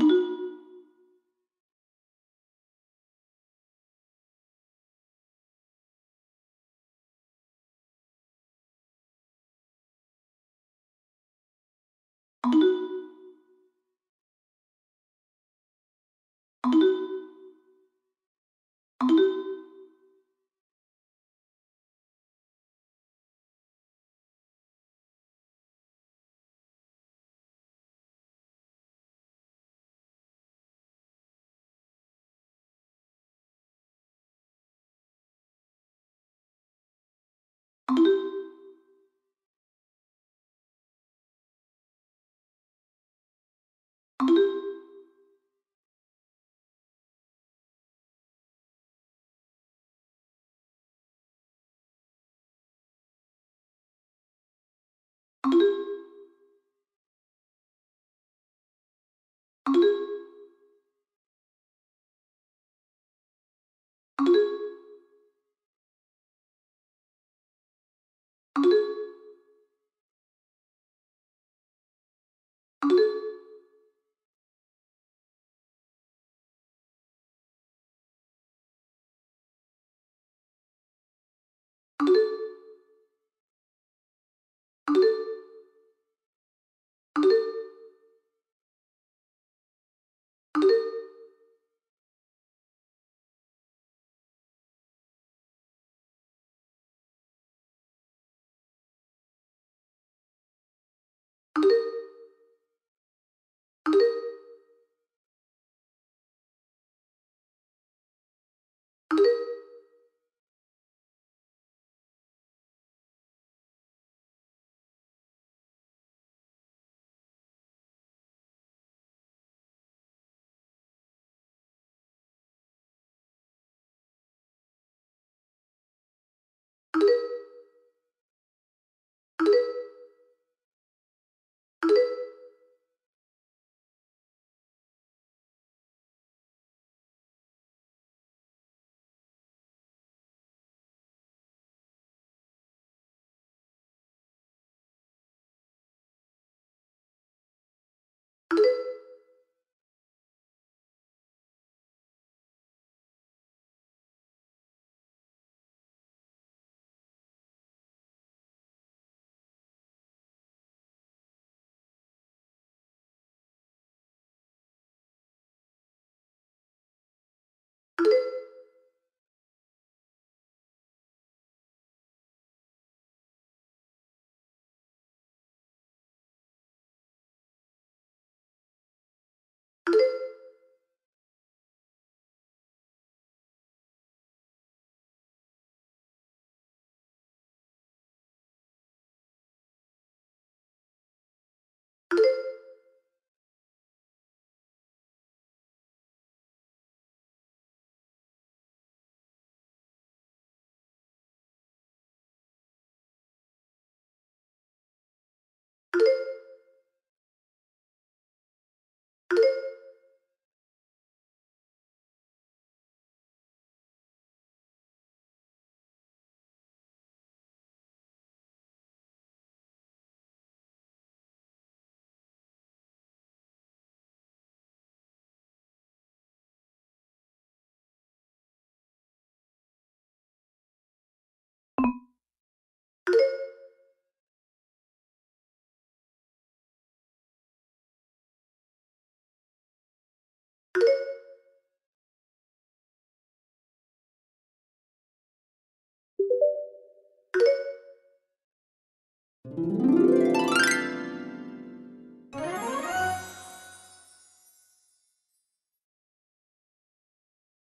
you